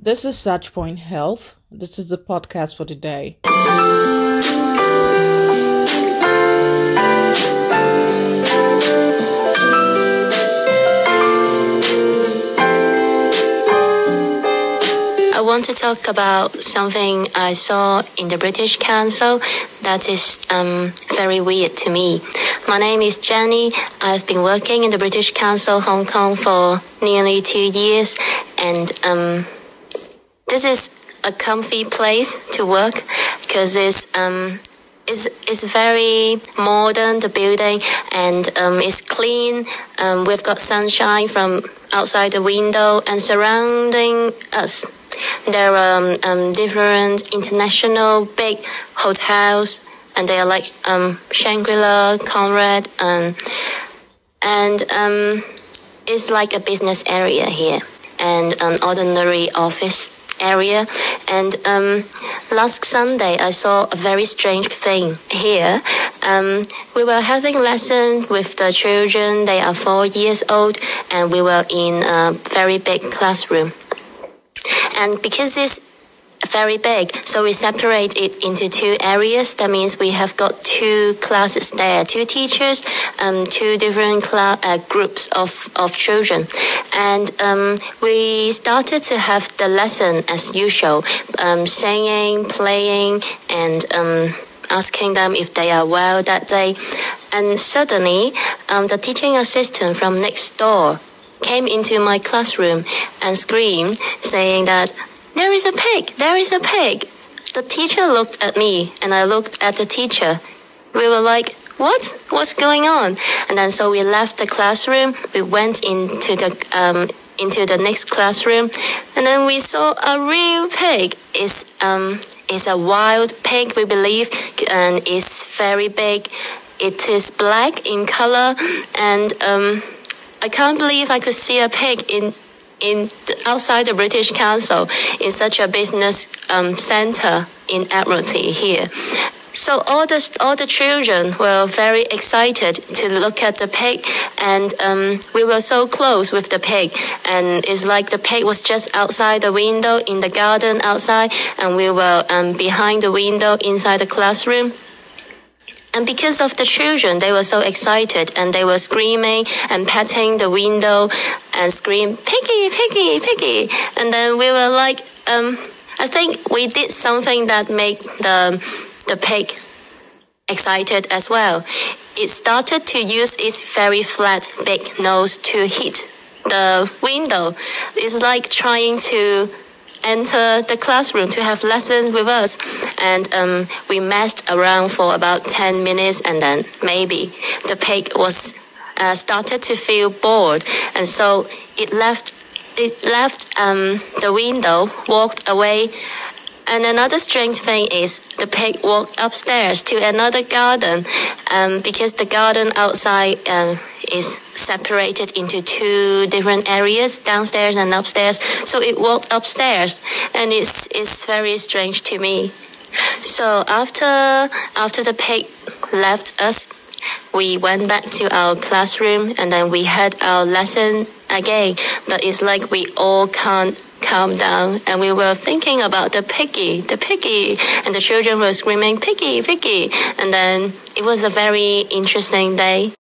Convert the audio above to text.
This is Touchpoint Health. This is the podcast for today. I want to talk about something I saw in the British Council that is um, very weird to me. My name is Jenny. I've been working in the British Council Hong Kong for nearly two years, and um, this is a comfy place to work because it's um, it's, it's very modern the building and um, it's clean. Um, we've got sunshine from outside the window and surrounding us. There are um, um, different international big hotels, and they are like um, Shangri-La, Conrad, um, and um, it's like a business area here and an ordinary office area. And um, last Sunday, I saw a very strange thing here. Um, we were having lesson with the children. They are four years old, and we were in a very big classroom. And because it's very big, so we separate it into two areas. That means we have got two classes there, two teachers, um, two different cl- uh, groups of, of children. And um, we started to have the lesson as usual, um, singing, playing, and um, asking them if they are well that day. And suddenly, um, the teaching assistant from next door came into my classroom and screamed, saying that there is a pig, there is a pig. The teacher looked at me and I looked at the teacher. We were like, what? What's going on? And then so we left the classroom. We went into the um, into the next classroom, and then we saw a real pig. It's um it's a wild pig, we believe, and it's very big. It is black in color, and um I can't believe I could see a pig in in outside the British Council in such a business um, center in Admiralty here. So all the all the children were very excited to look at the pig, and um, we were so close with the pig, and it's like the pig was just outside the window in the garden outside, and we were um, behind the window inside the classroom. And because of the children, they were so excited and they were screaming and patting the window and scream, piggy, piggy, piggy. And then we were like, um, I think we did something that made the, the pig excited as well. It started to use its very flat, big nose to hit the window. It's like trying to enter the classroom to have lessons with us. And um, we messed around for about 10 minutes and then maybe the pig was uh, started to feel bored. And so it left, it left um, the window, walked away. And another strange thing is the pig walked upstairs to another garden um, because the garden outside um, is separated into two different areas, downstairs and upstairs. So it walked upstairs, and it's it's very strange to me. So after after the pig left us, we went back to our classroom and then we had our lesson again. But it's like we all can't calm down and we were thinking about the piggy, the piggy, and the children were screaming, piggy, piggy. And then it was a very interesting day.